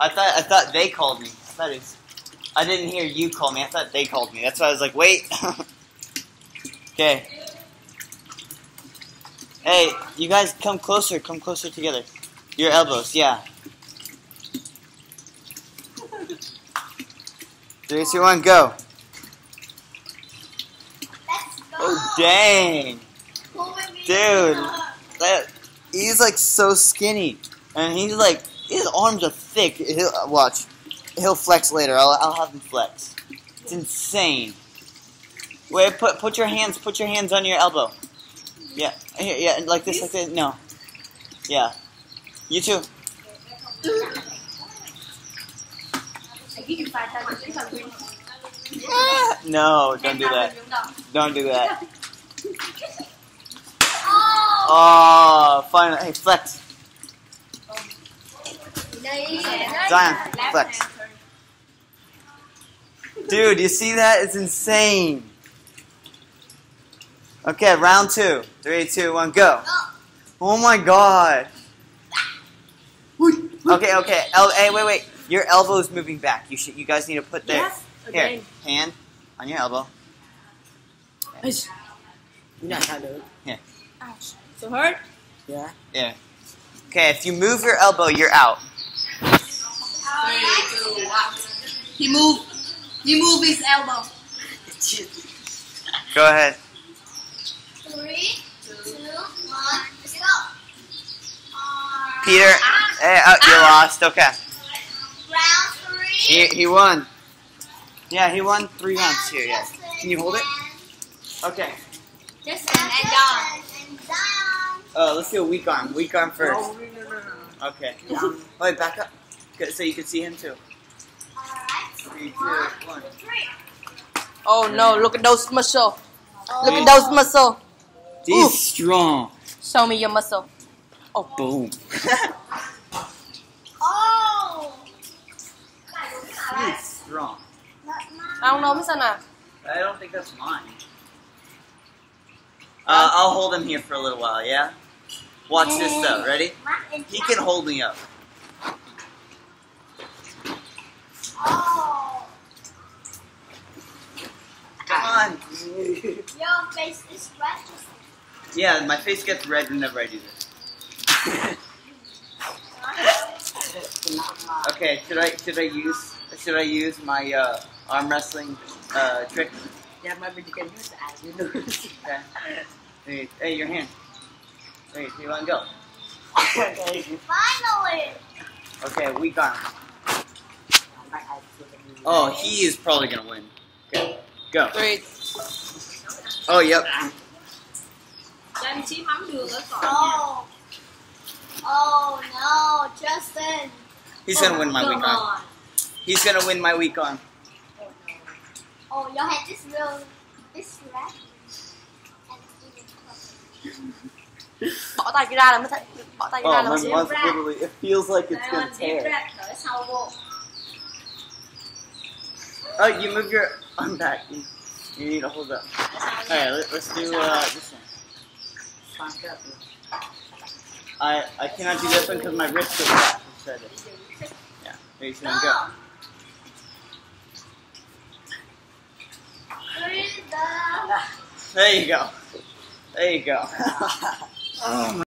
I thought I thought they called me. I thought. I didn't hear you call me. I thought they called me. That's why I was like, wait. okay. Hey, you guys come closer. Come closer together. Your elbows, yeah. Three, two, one, go. Let's go. Oh dang, Pull with me. Dude. that he's like so skinny, and he's like his arms are thick. He'll uh, watch. He'll flex later. I'll I'll have him flex. It's insane. Wait, put put your hands put your hands on your elbow. Yeah, here, yeah, like this, like this. No, yeah, you too. No, don't do that. Don't do that. Oh. Oh, finally, hey, flex. Zion, flex. Dude, you see that? It's insane. Okay, round two. Three, two, one, go. Oh my god. Okay, okay. El- hey, wait, wait. Your elbow's moving back. You should. You guys need to put there. Here, hand on your elbow. You know how to. Yeah. So hurt? Yeah. Yeah. Okay, if you move your elbow, you're out. Three, two, one. He moved. He moved his elbow. Go ahead. Three, two, one, let's go. Uh, Peter, hey, oh, you lost. Okay. Round three. He, he won. Yeah, he won three rounds here. Yeah. Can you hold it? Okay. Justin and Don. And Don. Oh, let's do a weak arm. Weak arm first. Okay. Wait, back up. Good, So you can see him too. Alright. Three, two, One, one. three. Oh no, look at those muscles. Look at those muscles. He's strong. Show me your muscle. Oh. Boom. Oh. He's strong. I don't know, Miss Anna. I don't think that's mine. Uh, I'll hold him here for a little while, yeah? Watch this though. Ready? He can hold me up. Oh. Come on. Your face is red. Yeah, my face gets red whenever I do this. Okay, should I should I use should I use my uh, arm wrestling uh, trick? Yeah, maybe you can use that. You know. Okay. Hey, hey, your hand. Wait, you want to go? okay. Finally. Okay, weak arm. Oh, he is probably gonna win. Okay, go. Three. Oh, yep. Cho anh chí mắm đường ở cỏ Oh. Oh no, Justin. He's gonna win my weak on. He's gonna win my weak arm. Oh, your head is real. It's red. And even Bỏ tay kia ra là mới thấy. Bỏ tay kia ra Oh, là my mới literally, it feels like it's gonna tear. đỡ sau vô. Oh, you move your arm back. You, need to hold up. Alright, let, let's do uh, this one. I I cannot do this one because my wrist is back. Instead yeah, there you go. go. There you go. There you go. oh my